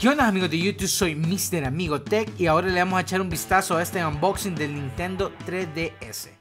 ¿Qué onda amigos de YouTube? Soy Mr. Amigo Tech y ahora le vamos a echar un vistazo a este unboxing del Nintendo 3DS.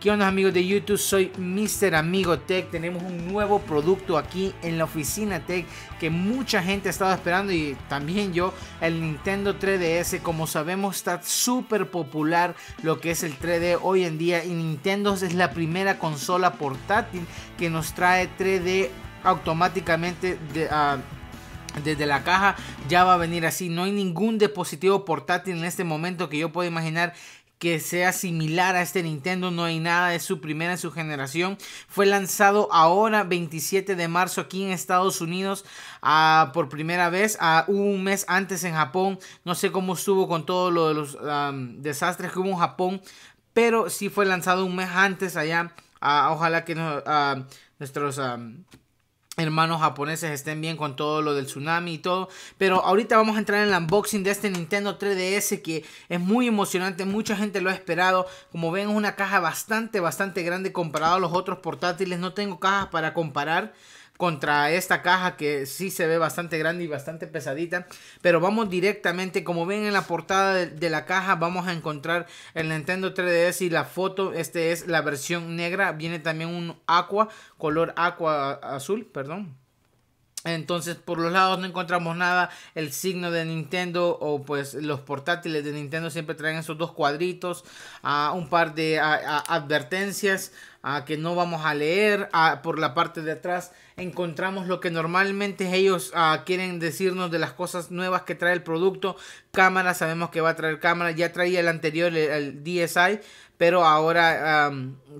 ¿Qué onda amigos de YouTube? Soy Mr. Amigo Tech. Tenemos un nuevo producto aquí en la oficina Tech que mucha gente ha estado esperando y también yo, el Nintendo 3DS. Como sabemos está súper popular lo que es el 3D hoy en día y Nintendo es la primera consola portátil que nos trae 3D automáticamente ah, desde la caja ya va a venir así. No hay ningún dispositivo portátil en este momento que yo pueda imaginar que sea similar a este Nintendo, no hay nada, es su primera en su generación. Fue lanzado ahora 27 de marzo aquí en Estados Unidos por primera vez, uh, un mes antes en Japón. No sé cómo estuvo con todo lo de los desastres que hubo en Japón, pero sí fue lanzado un mes antes allá. Uh, ojalá que no, nuestros hermanos japoneses estén bien con todo lo del tsunami y todo. Pero ahorita vamos a entrar en el unboxing de este Nintendo 3DS que es muy emocionante. Mucha gente lo ha esperado. Como ven es una caja bastante, bastante grande comparado a los otros portátiles. No tengo cajas para comparar contra esta caja que sí se ve bastante grande y bastante pesadita. Pero vamos directamente, como ven en la portada de, la caja, vamos a encontrar el Nintendo 3DS y la foto. Este es la versión negra. Viene también un aqua, color aqua azul, perdón. Entonces por los lados no encontramos nada, el signo de Nintendo o pues los portátiles de Nintendo siempre traen esos dos cuadritos, a un par de advertencias que no vamos a leer, por la parte de atrás encontramos lo que normalmente ellos quieren decirnos de las cosas nuevas que trae el producto, cámara, sabemos que va a traer cámara, ya traía el anterior, el DSI, pero ahora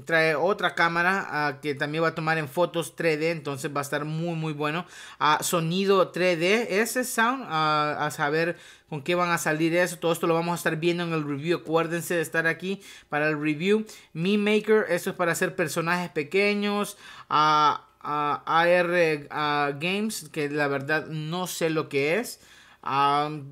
trae otra cámara ah, que también va a tomar en fotos 3D, entonces va a estar muy muy bueno. Uh, sonido 3D, ese sound, ah, a saber con qué van a salir eso, todo esto lo vamos a estar viendo en el review, acuérdense de estar aquí para el review. Mi Maker, eso es para hacer personajes pequeños. AR Games, que la verdad no sé lo que es.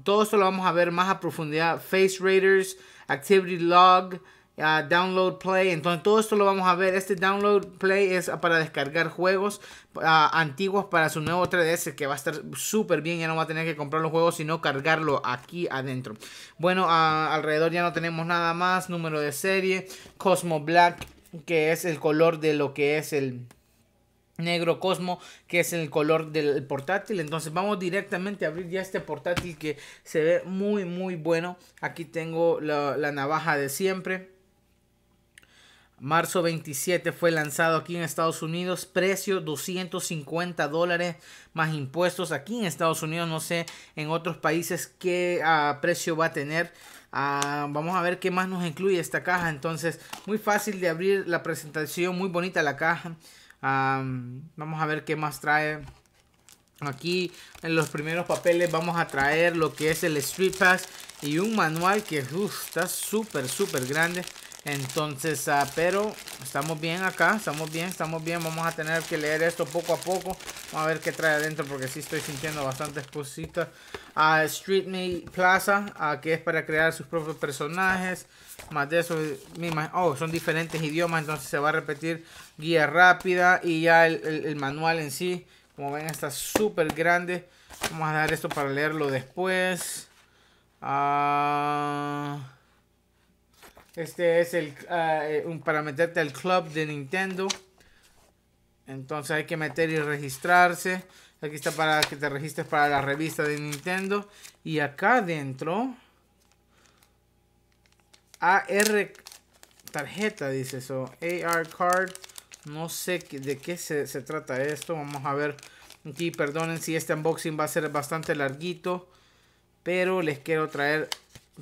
todo esto lo vamos a ver más a profundidad. Face Raiders, Activity Log. Ah, download Play. Entonces todo esto lo vamos a ver. Este Download Play es para descargar juegos ah, antiguos para su nuevo 3DS que va a estar súper bien. Ya no va a tener que comprar los juegos sino cargarlo aquí adentro. Bueno, ah, alrededor ya no tenemos nada más. Número de serie. Cosmo Black que es el color de lo que es el negro Cosmo, que es el color del portátil. Entonces vamos directamente a abrir ya este portátil que se ve muy muy bueno. Aquí tengo la navaja de siempre. Marzo 27 fue lanzado aquí en Estados Unidos. Precio 250 dólares más impuestos. Aquí en Estados Unidos no sé en otros países qué ah, precio va a tener. Ah, vamos a ver qué más nos incluye esta caja. Entonces muy fácil de abrir la presentación. Muy bonita la caja. Ah, vamos a ver qué más trae. Aquí en los primeros papeles vamos a traer lo que es el Street Pass y un manual que está súper súper grande. Entonces, uh, pero estamos bien acá, estamos bien, estamos bien. Vamos a tener que leer esto poco a poco. Vamos a ver qué trae adentro porque sí estoy sintiendo bastantes cositas. Uh, Street Me Plaza, uh, que es para crear sus propios personajes. Más de eso, oh, son diferentes idiomas, entonces se va a repetir guía rápida y ya el, el manual en sí. Como ven, está súper grande. Vamos a dar esto para leerlo después. Ah... Este es el ah, eh, para meterte al club de Nintendo. Entonces hay que meter y registrarse. Aquí está para que te registres para la revista de Nintendo. Y acá adentro. AR tarjeta, dice eso. AR card. No sé de qué se, se trata esto. Vamos a ver. Aquí, perdonen si este unboxing va a ser bastante larguito. Pero les quiero traer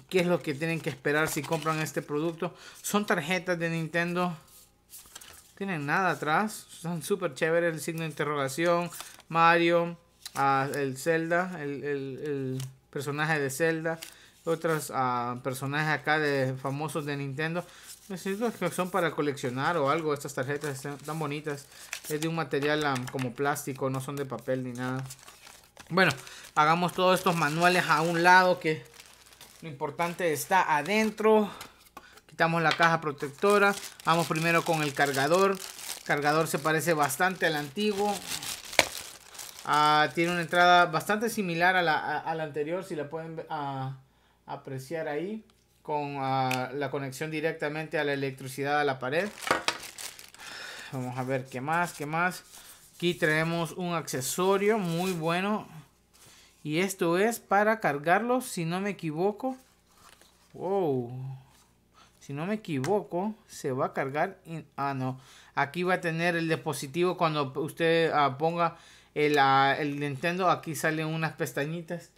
qué es lo que tienen que esperar si compran este producto. Son tarjetas de Nintendo. Tienen nada atrás. Son súper chéveres. El signo de interrogación. Mario. El Zelda. El, personaje de Zelda. Otros personajes acá de famosos de Nintendo. Necesito que son para coleccionar o algo. Estas tarjetas están tan bonitas. Es de un material como plástico. No son de papel ni nada. Bueno, hagamos todos estos manuales a un lado que lo importante está adentro. Quitamos la caja protectora. Vamos primero con el cargador. El cargador se parece bastante al antiguo. Ah, tiene una entrada bastante similar a la, anterior, si la pueden apreciar ahí. Con ah, la conexión directamente a la electricidad a la pared. Vamos a ver qué más, qué más. Aquí tenemos un accesorio muy bueno. Y esto es para cargarlo, si no me equivoco. Wow. Si no me equivoco, se va a cargar. ah, no. Aquí va a tener el dispositivo cuando usted ah, ponga el, ah, el, Nintendo. Aquí salen unas pestañitas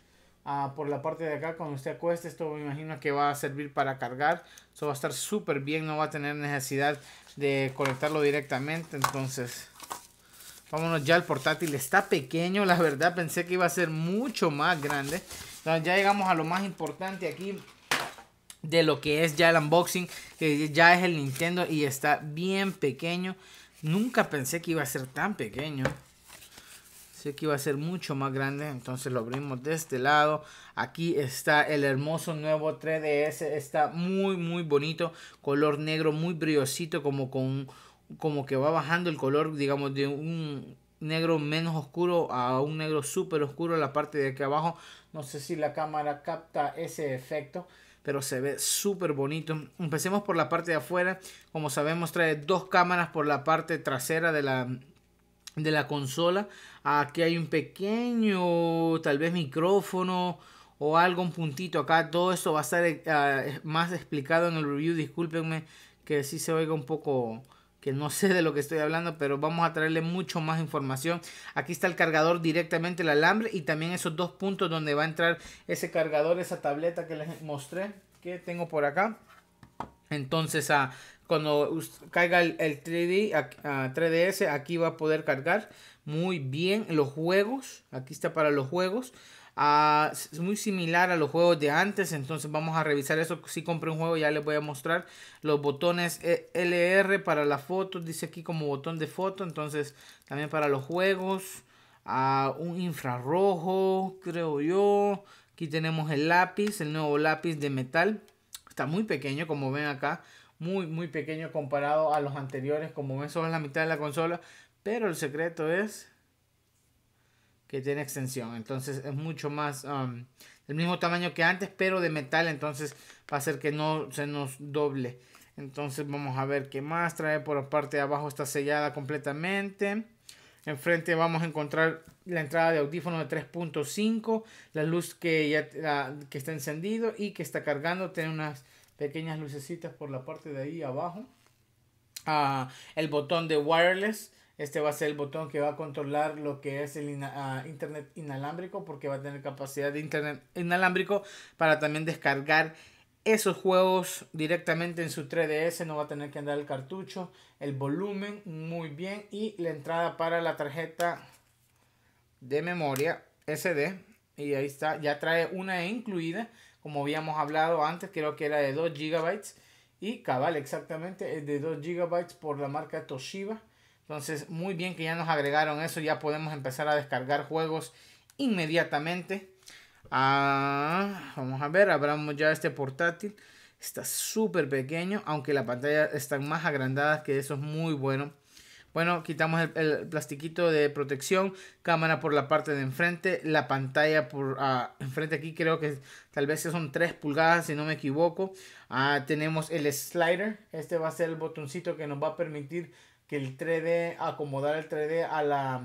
ah, por la parte de acá. Cuando usted acueste, esto me imagino que va a servir para cargar. Esto va a estar súper bien. No va a tener necesidad de conectarlo directamente. Entonces, Vámonos ya al portátil. Está pequeño, la verdad. Pensé que iba a ser mucho más grande. Entonces ya llegamos a lo más importante aquí de lo que es ya el unboxing. Que ya es el Nintendo y está bien pequeño. Nunca pensé que iba a ser tan pequeño. Sé que iba a ser mucho más grande. Entonces lo abrimos de este lado. Aquí está el hermoso nuevo 3DS. Está muy, muy bonito. Color negro, muy brillosito. Como con como que va bajando el color, digamos, de un negro menos oscuro a un negro súper oscuro en la parte de aquí abajo. No sé si la cámara capta ese efecto, pero se ve súper bonito. Empecemos por la parte de afuera. Como sabemos, trae dos cámaras por la parte trasera de la, de la consola. Aquí hay un pequeño, tal vez micrófono o algo, un puntito acá. Todo esto va a estar eh, más explicado en el review. Discúlpenme que si se oiga un poco que no sé de lo que estoy hablando, pero vamos a traerle mucho más información. Aquí está el cargador directamente el alambre y también esos dos puntos donde va a entrar ese cargador, esa tableta que les mostré que tengo por acá. Entonces, ah, cuando caiga el, 3D, 3DS, aquí va a poder cargar muy bien los juegos. Aquí está para los juegos es muy similar a los juegos de antes, entonces vamos a revisar eso. Si compré un juego ya les voy a mostrar los botones e, LR para las fotos, dice aquí como botón de foto, entonces también para los juegos. un infrarrojo, creo yo. Aquí tenemos el lápiz, el nuevo lápiz de metal. Está muy pequeño, como ven acá. Muy, muy pequeño comparado a los anteriores. Como ven, solo es la mitad de la consola. Pero el secreto es que tiene extensión. Entonces es mucho más um, el mismo tamaño que antes, pero de metal. Entonces va a hacer que no se nos doble. Entonces vamos a ver qué más trae por la parte de abajo. Está sellada completamente. Enfrente vamos a encontrar la entrada de audífono de 3.5. La luz que ya que está encendido y que está cargando. Tiene unas pequeñas lucecitas por la parte de ahí abajo. Ah, el botón de wireless este va a ser el botón que va a controlar lo que es el ah, internet inalámbrico porque va a tener capacidad de internet inalámbrico para también descargar esos juegos directamente en su 3DS. No va a tener que andar el cartucho, el volumen muy bien y la entrada para la tarjeta de memoria SD. Y ahí está, ya trae una incluida, como habíamos hablado antes, creo que era de 2 GB. Y cabal, exactamente, es de 2 GB por la marca Toshiba. Entonces, muy bien que ya nos agregaron eso. Ya podemos empezar a descargar juegos inmediatamente. Ah, vamos a ver, abramos ya este portátil. Está súper pequeño, aunque la pantalla está más agrandada que eso es muy bueno. Bueno, quitamos el, plastiquito de protección, cámara por la parte de enfrente, la pantalla por uh, enfrente aquí creo que tal vez son 3 pulgadas si no me equivoco. Ah, tenemos el slider, este va a ser el botoncito que nos va a permitir que el 3D, acomodar el 3D a la,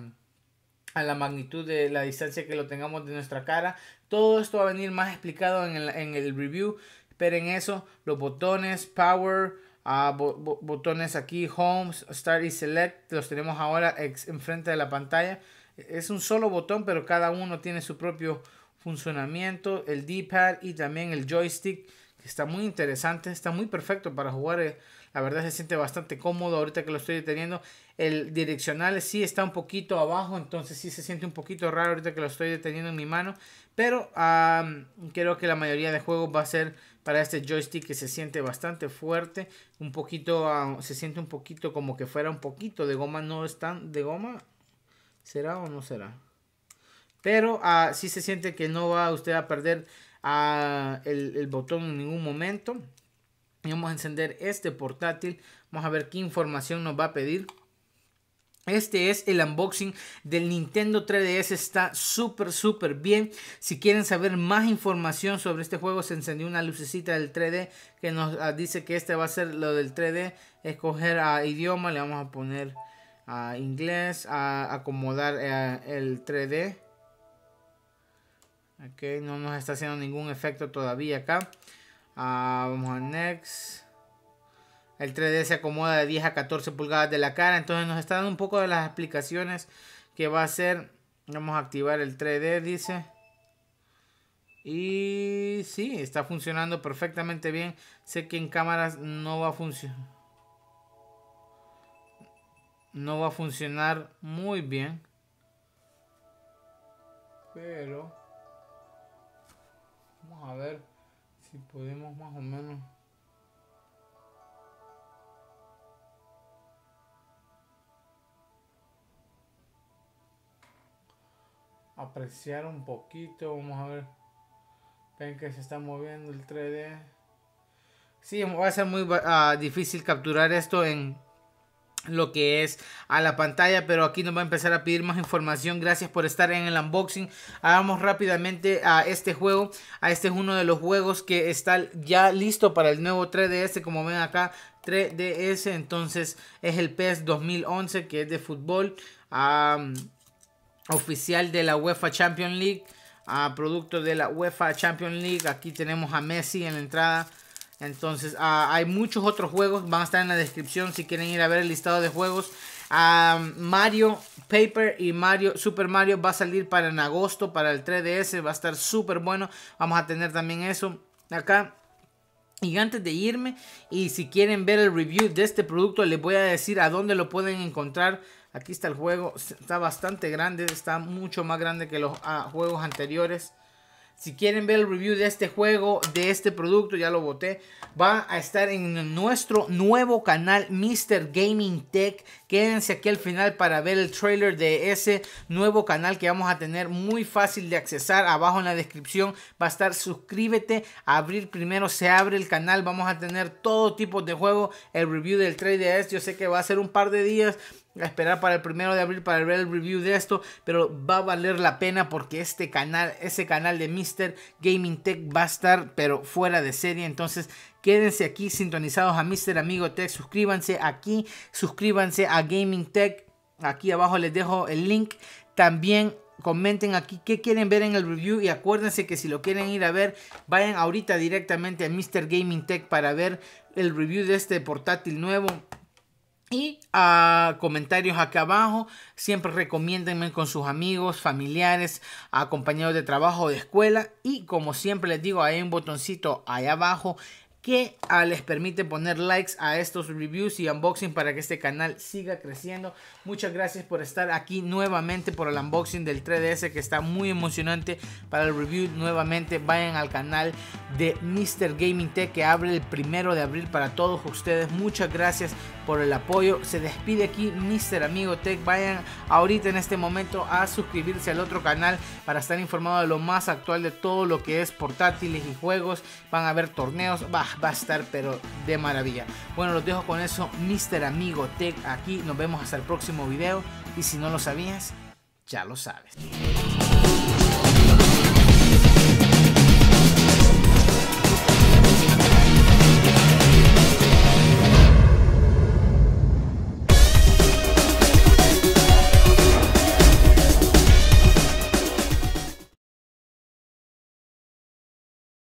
a la magnitud de la distancia que lo tengamos de nuestra cara. Todo esto va a venir más explicado en el, en el review. Esperen eso, los botones, power, uh, botones aquí, home, start y select, los tenemos ahora enfrente de la pantalla. Es un solo botón, pero cada uno tiene su propio funcionamiento. El D-pad y también el joystick, que está muy interesante, está muy perfecto para jugar. La verdad se siente bastante cómodo ahorita que lo estoy deteniendo. El direccional sí está un poquito abajo, entonces sí se siente un poquito raro ahorita que lo estoy deteniendo en mi mano. Pero creo que la mayoría de juegos va a ser para este joystick que se siente bastante fuerte. Un poquito, ah, se siente un poquito como que fuera un poquito de goma. No es tan de goma. ¿Será o no será? Pero uh, sí se siente que no va usted a perder el, el botón en ningún momento. Vamos a encender este portátil. Vamos a ver qué información nos va a pedir. Este es el unboxing del Nintendo 3DS, está súper súper bien. Si quieren saber más información sobre este juego, se encendió una lucecita del 3D que nos ah, dice que este va a ser lo del 3D. Escoger a idioma, le vamos a poner a inglés, a acomodar eh, el 3D. Ok, no nos está haciendo ningún efecto todavía acá. Ah, vamos a next. El 3D se acomoda de 10 a 14 pulgadas de la cara. Entonces nos está dando un poco de las explicaciones que va a hacer. Vamos a activar el 3D, dice. Y sí, está funcionando perfectamente bien. Sé que en cámaras no va a funcionar. No va a funcionar muy bien. Pero... Vamos a ver si podemos más o menos... apreciar un poquito. Vamos a ver. Ven que se está moviendo el 3D. Sí, va a ser muy uh, difícil capturar esto en lo que es a la pantalla pero aquí nos va a empezar a pedir más información gracias por estar en el unboxing hagamos rápidamente a este juego a este es uno de los juegos que está ya listo para el nuevo 3ds como ven acá 3ds entonces es el PES 2011 que es de fútbol oficial de la UEFA Champions League. producto de la UEFA Champions League. Aquí tenemos a Messi en la entrada. Entonces hay muchos otros juegos. Van a estar en la descripción si quieren ir a ver el listado de juegos. Mario Paper y Mario Super Mario va a salir para en agosto para el 3DS. Va a estar súper bueno. Vamos a tener también eso acá. Y antes de irme, y si quieren ver el review de este producto, les voy a decir a dónde lo pueden encontrar. Aquí está el juego, está bastante grande, está mucho más grande que los ah, juegos anteriores. Si quieren ver el review de este juego, de este producto, ya lo boté, va a estar en nuestro nuevo canal Mr. Gaming Tech. Quédense aquí al final para ver el trailer de ese nuevo canal que vamos a tener muy fácil de accesar. Abajo en la descripción va a estar suscríbete. Abrir primero se abre el canal. Vamos a tener todo tipo de juego. El review del 3DS. Yo sé que va a ser un par de días a esperar para el primero de abril para ver el review de esto, pero va a valer la pena porque este canal, ese canal de Mr. Gaming Tech va a estar pero fuera de serie, entonces quédense aquí sintonizados a Mr. Amigo Tech, suscríbanse aquí, suscríbanse a Gaming Tech, aquí abajo les dejo el link, también comenten aquí qué quieren ver en el review y acuérdense que si lo quieren ir a ver, vayan ahorita directamente a Mr. Gaming Tech para ver el review de este portátil nuevo y a comentarios acá abajo. Siempre recomiéndenme con sus amigos, familiares, compañeros de trabajo o de escuela. Y como siempre les digo, hay un botoncito ahí abajo que ah, les permite poner likes a estos reviews y unboxing para que este canal siga creciendo. Muchas gracias por estar aquí nuevamente por el unboxing del 3DS que está muy emocionante para el review. Nuevamente vayan al canal de Mr. Gaming Tech que abre el primero de abril para todos ustedes. Muchas gracias por el apoyo. Se despide aquí Mr. Amigo Tech. Vayan ahorita en este momento a suscribirse al otro canal para estar informado de lo más actual de todo lo que es portátiles y juegos. Van a ver torneos. Va a estar pero de maravilla. Bueno, los dejo con eso, Mr. Amigo Tech aquí. Nos vemos hasta el próximo video. Y si no lo sabías, ya lo sabes.